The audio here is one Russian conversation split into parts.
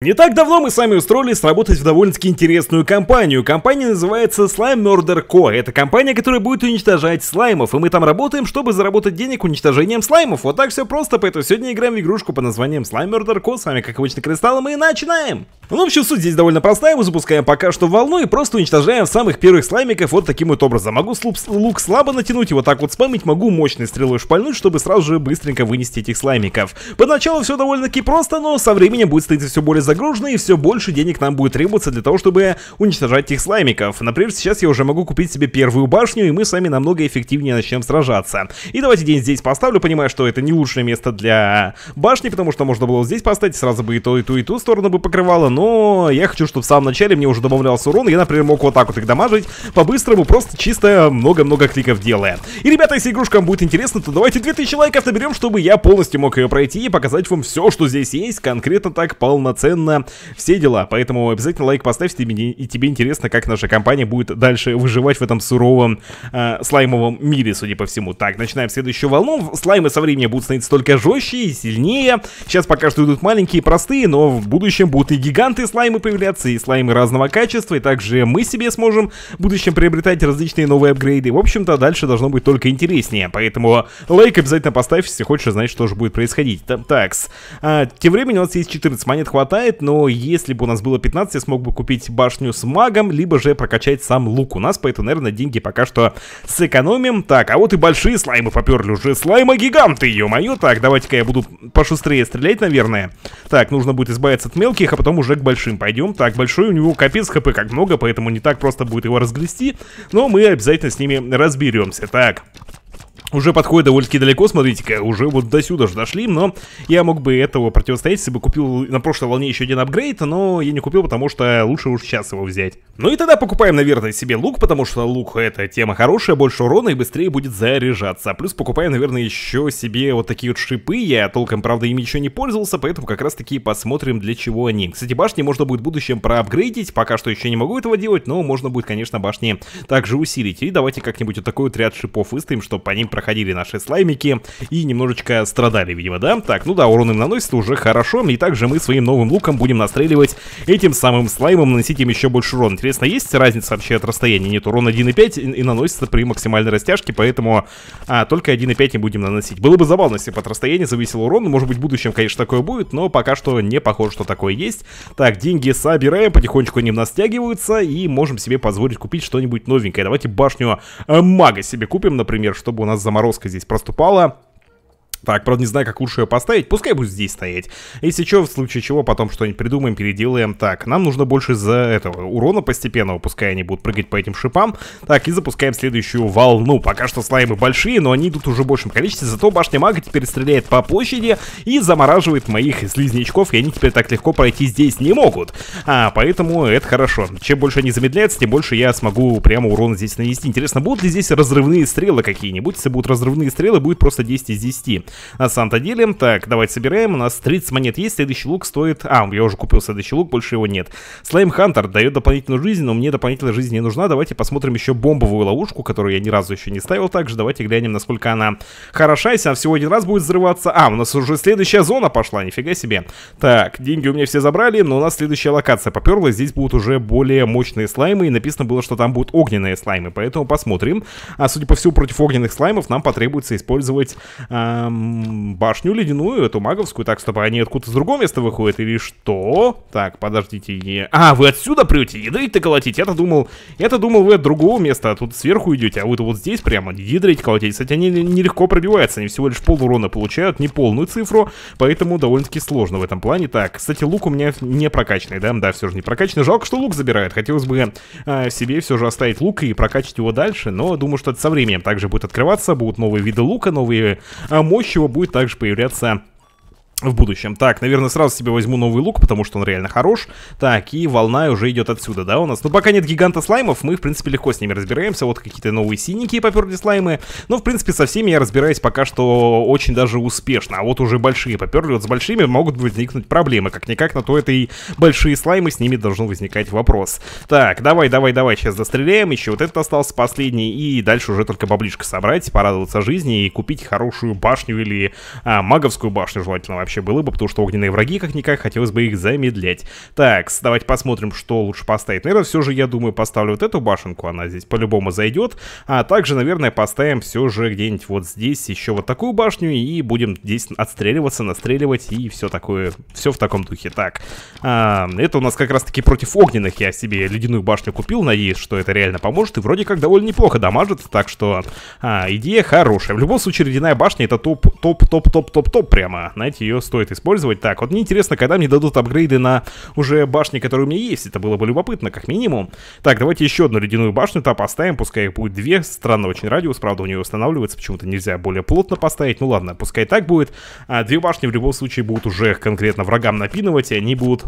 Не так давно мы с вами устроились работать в довольно-таки интересную компанию. Компания называется Slime Murder Co. Это компания, которая будет уничтожать слаймов, и мы там работаем, чтобы заработать денег уничтожением слаймов. Вот так все просто, поэтому сегодня играем в игрушку под названием Slime Murder Co. С вами, как обычно, Кристалл, мы начинаем! Ну, в общем, суть здесь довольно простая. Мы запускаем пока что волну и просто уничтожаем самых первых слаймиков вот таким вот образом. Могу лук слабо натянуть и вот так вот спамить, могу мощной стрелой шпальнуть, чтобы сразу же быстренько вынести этих слаймиков. Поначалу все довольно-таки просто, но со временем будет становиться все более загружено и все больше денег нам будет требоваться для того, чтобы уничтожать этих слаймиков. Например, сейчас я уже могу купить себе первую башню, и мы с вами намного эффективнее начнем сражаться. И давайте день здесь поставлю, понимаю, что это не лучшее место для башни, потому что можно было здесь поставить, сразу бы и то, и ту, и ту сторону бы покрывало, но я хочу, чтобы в самом начале мне уже добавлялся урон, я, например, мог вот так вот их дамажить по-быстрому, просто чисто много-много кликов делая. И, ребята, если игрушка вам будет интересна, то давайте 2000 лайков наберем, чтобы я полностью мог ее пройти и показать вам все, что здесь есть, конкретно так, полноценно, все дела. Поэтому обязательно лайк поставьте, и тебе интересно, как наша компания будет дальше выживать в этом суровом э, слаймовом мире, судя по всему. Так, начинаем следующую волну. Слаймы со временем будут становиться только жестче и сильнее. Сейчас пока что идут маленькие, простые, но в будущем будут и гиганты слаймы появляться, и слаймы разного качества, и также мы себе сможем в будущем приобретать различные новые апгрейды. В общем-то, дальше должно быть только интереснее, поэтому лайк обязательно поставь, если хочешь знать, что же будет происходить. Так, а, тем временем у нас есть 14 монет хватает, но если бы у нас было 15, я смог бы купить башню с магом, либо же прокачать сам лук у нас, поэтому, наверное, деньги пока что сэкономим. Так, а вот и большие слаймы поперли уже, слаймы-гиганты, ё-моё. Так, давайте-ка я буду пошустрее стрелять, наверное. Так, нужно будет избавиться от мелких, а потом уже к большим пойдем. Так, большой у него капец хп как много, поэтому не так просто будет его разгрести, но мы обязательно с ними разберемся. Так, уже подходит довольно-таки далеко, смотрите-ка, уже вот до сюда же дошли, но я мог бы этого противостоять, если бы купил на прошлой волне еще один апгрейд, но я не купил, потому что лучше уж сейчас его взять. Ну и тогда покупаем, наверное, себе лук, потому что лук это тема хорошая, больше урона и быстрее будет заряжаться. Плюс покупаем, наверное, еще себе вот такие вот шипы, я толком, правда, ими еще не пользовался, поэтому как раз таки посмотрим, для чего они. Кстати, башни можно будет в будущем проапгрейдить, пока что еще не могу этого делать, но можно будет, конечно, башни также усилить. И давайте как-нибудь вот такой вот ряд шипов выставим, чтобы по ним проходили наши слаймики и немножечко страдали, видимо, да? Так, ну да, урон им наносит уже хорошо, и также мы своим новым луком будем настреливать этим самым слаймом, наносить им еще больше урон. Интересно, есть разница вообще от расстояния? Нет, урон 1.5 и, и наносится при максимальной растяжке, поэтому а, только 1.5 не будем наносить. Было бы забавно, если бы от расстояния зависел урон, может быть в будущем, конечно, такое будет, но пока что не похоже, что такое есть. Так, деньги собираем, потихонечку они у и можем себе позволить купить что-нибудь новенькое. Давайте башню э, мага себе купим, например, чтобы у нас заморозка здесь проступала. Так, правда, не знаю, как лучше ее поставить. Пускай будет здесь стоять. Если что, в случае чего, потом что-нибудь придумаем, переделаем. Так, нам нужно больше за этого урона постепенного. Пускай они будут прыгать по этим шипам. Так, и запускаем следующую волну. Пока что слаймы большие, но они идут уже в большем количестве. Зато башня мага теперь стреляет по площади и замораживает моих слизнячков. И они теперь так легко пройти здесь не могут. А, поэтому это хорошо. Чем больше они замедляются, тем больше я смогу прямо урона здесь нанести. Интересно, будут ли здесь разрывные стрелы какие-нибудь? Если будут разрывные стрелы, будет просто 10 из 10 на самом-то деле. Так, давайте собираем. У нас 30 монет есть. Следующий лук стоит... А, я уже купил следующий лук, больше его нет. Слайм Хантер дает дополнительную жизнь, но мне дополнительная жизнь не нужна. Давайте посмотрим еще бомбовую ловушку, которую я ни разу еще не ставил также. Давайте глянем, насколько она хороша. Если она всего один раз будет взрываться... А, у нас уже следующая зона пошла, нифига себе. Так, деньги у меня все забрали, но у нас следующая локация поперла. Здесь будут уже более мощные слаймы, и написано было, что там будут огненные слаймы, поэтому посмотрим. А судя по всему, против огненных слаймов нам потребуется использовать эм, башню ледяную, эту маговскую. Так, стоп, они откуда-то с другого места выходят или что? Так, подождите. А, вы отсюда прете? Ядрить-то колотить? Я-то думал, я-то думал, вы от другого места, а тут сверху идете, а вы-то вот здесь прямо ядрить колотить. Кстати, они нелегко пробиваются, они всего лишь пол урона получают, не полную цифру, поэтому довольно-таки сложно в этом плане. Так, кстати, лук у меня не прокачанный, да? Да, все же не прокачанный. Жалко, что лук забирает. Хотелось бы а, себе все же оставить лук и прокачать его дальше, но думаю, что это со временем также будет открываться, будут новые виды лука, новые а, мощь его будет также появляться в будущем. Так, наверное, сразу себе возьму новый лук, потому что он реально хорош. Так, и волна уже идет отсюда, да, у нас? Ну, пока нет гиганта слаймов, мы, в принципе, легко с ними разбираемся. Вот какие-то новые синенькие поперли слаймы. Но, в принципе, со всеми я разбираюсь пока что очень даже успешно. А вот уже большие поперли, вот с большими могут возникнуть проблемы. Как-никак на то это и большие слаймы, с ними должен возникать вопрос. Так, давай, давай, давай, сейчас достреляем. Еще вот этот остался последний. И дальше уже только баблишко собрать, порадоваться жизни и купить хорошую башню или а, маговскую башню желательно вообще было бы, потому что огненные враги, как-никак, хотелось бы их замедлять. Так, давайте посмотрим, что лучше поставить. Наверное, все же, я думаю, поставлю вот эту башенку, она здесь по-любому зайдет. А также, наверное, поставим все же где-нибудь вот здесь еще вот такую башню, и будем здесь отстреливаться, настреливать, и все такое, все в таком духе. Так, а, это у нас как раз-таки против огненных я себе ледяную башню купил, надеюсь, что это реально поможет, и вроде как довольно неплохо дамажит, так что а, идея хорошая. В любом случае, ледяная башня это топ, топ, топ, топ, топ, топ прямо, знаете, ее стоит использовать. Так, вот мне интересно, когда мне дадут апгрейды на уже башни, которые у меня есть, это было бы любопытно, как минимум. Так, давайте еще одну ледяную башню-то поставим, пускай их будет две, странно очень радиус, правда, у нее устанавливается, почему-то нельзя более плотно поставить, ну ладно, пускай так будет. А, две башни в любом случае будут уже конкретно врагам напинывать, и они будут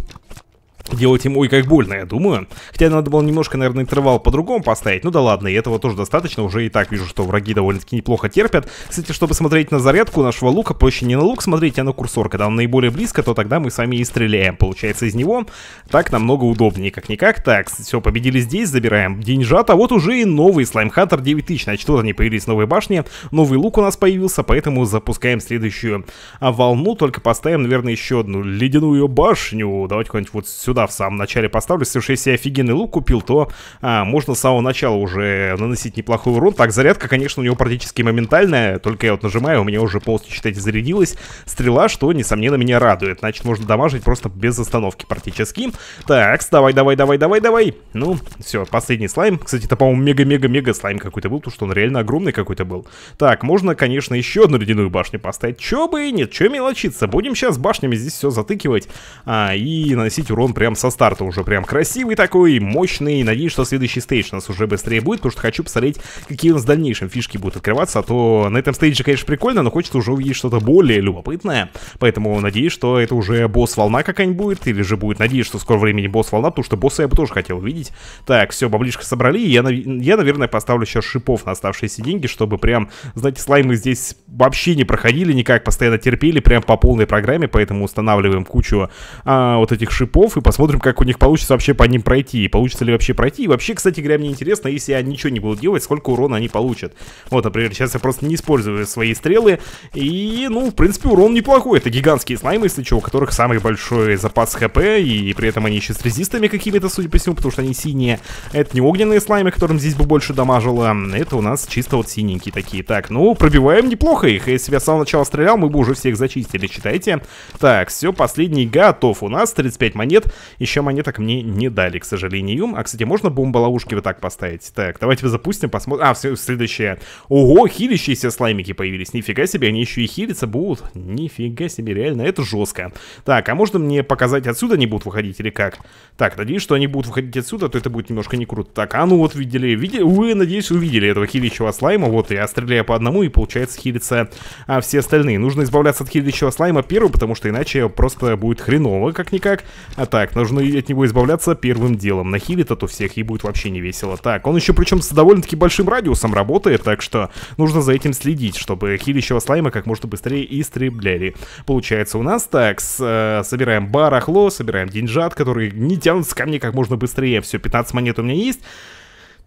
делать им ой как больно, я думаю. Хотя надо было немножко, наверное, интервал по-другому поставить. Ну да ладно, и этого тоже достаточно. Уже и так вижу, что враги довольно-таки неплохо терпят. Кстати, чтобы смотреть на зарядку нашего лука, проще не на лук смотреть, а на курсор. Когда он наиболее близко, то тогда мы с вами и стреляем. Получается из него. Так намного удобнее, как-никак. Так, все, победили здесь, забираем деньжат. А вот уже и новый Слайм Хантер 9000. Значит, вот они появились новые башни. Новый лук у нас появился, поэтому запускаем следующую волну. Только поставим, наверное, еще одну ледяную башню. Давайте куда-нибудь вот сюда сюда в самом начале поставлю. Если уж я офигенный лук купил, то а, можно с самого начала уже наносить неплохой урон. Так, зарядка, конечно, у него практически моментальная. Только я вот нажимаю, у меня уже полностью, считайте, зарядилась стрела, что, несомненно, меня радует. Значит, можно дамажить просто без остановки практически. Так, давай, давай, давай, давай, давай. Ну, все, последний слайм. Кстати, это, по-моему, мега-мега-мега слайм какой-то был, потому что он реально огромный какой-то был. Так, можно, конечно, еще одну ледяную башню поставить. Че бы и нет, че мелочиться. Будем сейчас башнями здесь все затыкивать а, и наносить урон прям со старта уже прям красивый такой, мощный. Надеюсь, что следующий стейдж у нас уже быстрее будет, потому что хочу посмотреть, какие у нас в дальнейшем фишки будут открываться. А то на этом стейдже, конечно, прикольно, но хочется уже увидеть что-то более любопытное. Поэтому надеюсь, что это уже босс-волна какая-нибудь будет, или же будет, надеюсь, что в скором времени босс-волна, потому что босса я бы тоже хотел увидеть. Так, все, баблишко собрали. Я, я, наверное, поставлю сейчас шипов на оставшиеся деньги, чтобы прям, знаете, слаймы здесь вообще не проходили никак, постоянно терпели, прям по полной программе, поэтому устанавливаем кучу а, вот этих шипов и посмотрим, как у них получится вообще по ним пройти, получится ли вообще пройти. И вообще, кстати говоря, мне интересно, если я ничего не буду делать, сколько урона они получат. Вот, например, сейчас я просто не использую свои стрелы, и, ну, в принципе, урон неплохой. Это гигантские слаймы, если что, у которых самый большой запас хп, и при этом они еще с резистами какими-то, судя по всему, потому что они синие. Это не огненные слаймы, которым здесь бы больше дамажило, это у нас чисто вот синенькие такие. Так, ну, пробиваем неплохо их. Если я с самого начала стрелял, мы бы уже всех зачистили, считайте. Так, все, последний готов у нас, 35 монет. Еще монеток мне не дали, к сожалению. А, кстати, можно бомба-ловушки вот так поставить? Так, давайте запустим, посмотрим. А, все, следующее. Ого, хилящиеся слаймики появились. Нифига себе, они еще и хилиться будут. Нифига себе, реально, это жестко. Так, а можно мне показать, отсюда они будут выходить или как? Так, надеюсь, что они будут выходить отсюда, то это будет немножко не круто. Так, а ну вот видели, видели, вы, надеюсь, увидели этого хилящего слайма. Вот, я стреляю по одному, и получается хилится а, все остальные. Нужно избавляться от хилящего слайма первым, потому что иначе просто будет хреново, как-никак. А так, нужно от него избавляться первым делом. Нахилит это у всех и будет вообще не весело. Так, он еще причем с довольно-таки большим радиусом работает, так что нужно за этим следить, чтобы хилищего слайма как можно быстрее истребляли. Получается у нас так, с, э, собираем барахло, собираем деньжат, которые не тянутся ко мне как можно быстрее. Все, 15 монет у меня есть.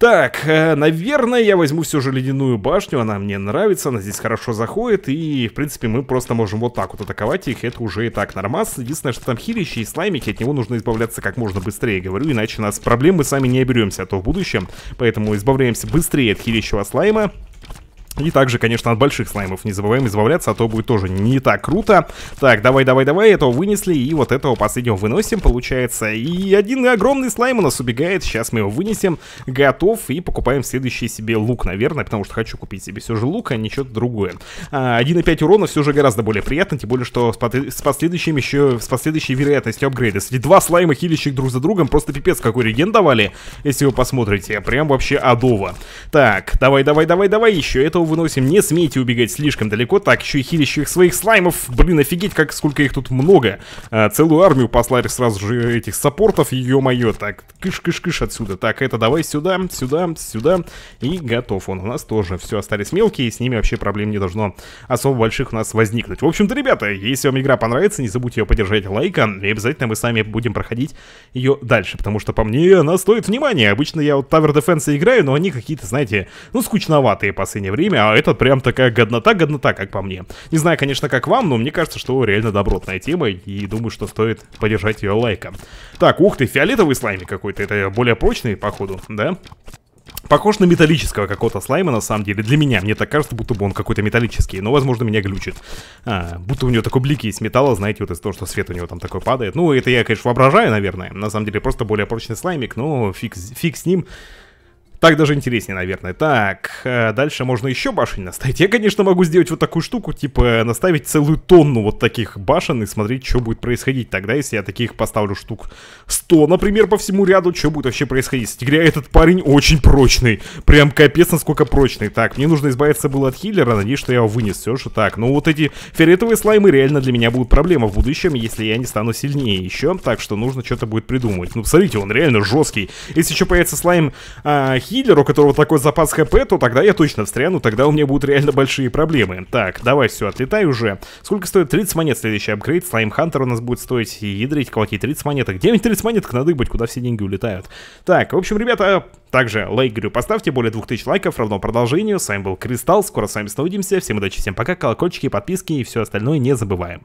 Так, э, наверное, я возьму все же ледяную башню, она мне нравится, она здесь хорошо заходит, и, в принципе, мы просто можем вот так вот атаковать их, это уже и так нормас. Единственное, что там хилищи и слаймики, от него нужно избавляться как можно быстрее, говорю, иначе у нас проблем мы сами не оберемся, а то в будущем, поэтому избавляемся быстрее от хилищего слайма. И также, конечно, от больших слаймов не забываем избавляться, а то будет тоже не так круто. Так, давай, давай, давай, этого вынесли, и вот этого последнего выносим, получается. И один огромный слайм у нас убегает, сейчас мы его вынесем, готов, и покупаем следующий себе лук, наверное, потому что хочу купить себе все же лук, а не что-то другое. А, 1,5 урона все же гораздо более приятно, тем более, что с, под... с последующим еще, с последующей вероятностью апгрейда. Кстати, два слайма хилящих друг за другом, просто пипец какой реген давали, если вы посмотрите, прям вообще адово. Так, давай, давай, давай, давай, еще этого выносим. Не смейте убегать слишком далеко. Так, еще и хилящих своих слаймов. Блин, офигеть, как сколько их тут много. А, целую армию послали сразу же этих саппортов. Ё-моё. Так, кыш-кыш-кыш отсюда. Так, это давай сюда, сюда, сюда. И готов он у нас тоже. Все, остались мелкие, с ними вообще проблем не должно особо больших у нас возникнуть. В общем-то, ребята, если вам игра понравится, не забудьте ее поддержать лайком. И обязательно мы сами будем проходить ее дальше. Потому что по мне она стоит внимания. Обычно я вот Tower Defense играю, но они какие-то, знаете, ну, скучноватые в последнее время слайме, а этот прям такая годнота-годнота, как по мне. Не знаю, конечно, как вам, но мне кажется, что реально добротная тема, и думаю, что стоит поддержать ее лайком. Так, ух ты, фиолетовый слайм какой-то, это более прочный, походу, да? Похож на металлического какого-то слайма, на самом деле. Для меня, мне так кажется, будто бы он какой-то металлический. Но, возможно, меня глючит. А, будто у него такой блик есть металла, знаете, вот из того, что свет у него там такой падает. Ну, это я, конечно, воображаю, наверное. На самом деле, просто более прочный слаймик, но фиг, фиг с ним. Так даже интереснее, наверное. Так, э, дальше можно еще башен наставить. Я, конечно, могу сделать вот такую штуку, типа наставить целую тонну вот таких башен и смотреть, что будет происходить тогда, если я таких поставлю штук 100, например, по всему ряду, что будет вообще происходить. Кстати говоря, этот парень очень прочный. Прям капец, насколько прочный. Так, мне нужно избавиться было от хиллера, надеюсь, что я его вынес все же. Так, ну вот эти фиолетовые слаймы реально для меня будут проблема в будущем, если я не стану сильнее еще. Так что нужно что-то будет придумать. Ну, посмотрите, он реально жесткий. Если еще появится слайм а, хиллер, у которого такой запас хп, то тогда я точно встряну, тогда у меня будут реально большие проблемы. Так, давай все, отлетай уже. Сколько стоит 30 монет следующий апгрейд? Слайм Хантер у нас будет стоить и ядрить кулаки 30 монеток. Где мне 30 монеток надыбать, куда все деньги улетают? Так, в общем, ребята, также лайк, говорю, поставьте более 2000 лайков, равно продолжению. С вами был Кристалл, скоро с вами снова увидимся. Всем удачи, всем пока, колокольчики, подписки и все остальное не забываем.